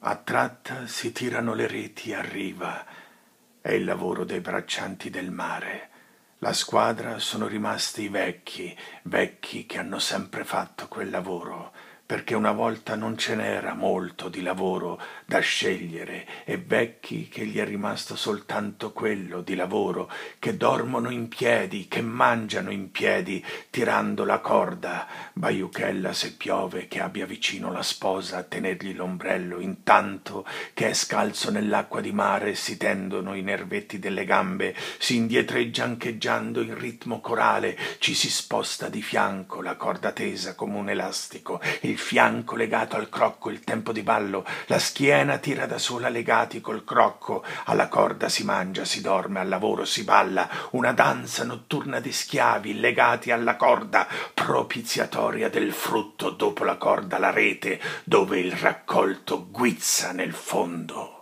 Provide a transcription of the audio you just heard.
A tratta si tirano le reti a riva. È il lavoro dei braccianti del mare. La squadra sono rimasti i vecchi, vecchi che hanno sempre fatto quel lavoro perché una volta non ce n'era molto di lavoro da scegliere e vecchi che gli è rimasto soltanto quello di lavoro, che dormono in piedi, che mangiano in piedi, tirando la corda, baiuchella se piove, che abbia vicino la sposa a tenergli l'ombrello, intanto che è scalzo nell'acqua di mare si tendono i nervetti delle gambe, si indietreggia ancheggiando in ritmo corale, ci si sposta di fianco la corda tesa come un elastico, il fianco legato al crocco il tempo di ballo, la schiena tira da sola legati col crocco, alla corda si mangia, si dorme, al lavoro si balla, una danza notturna di schiavi legati alla corda, propiziatoria del frutto dopo la corda la rete, dove il raccolto guizza nel fondo.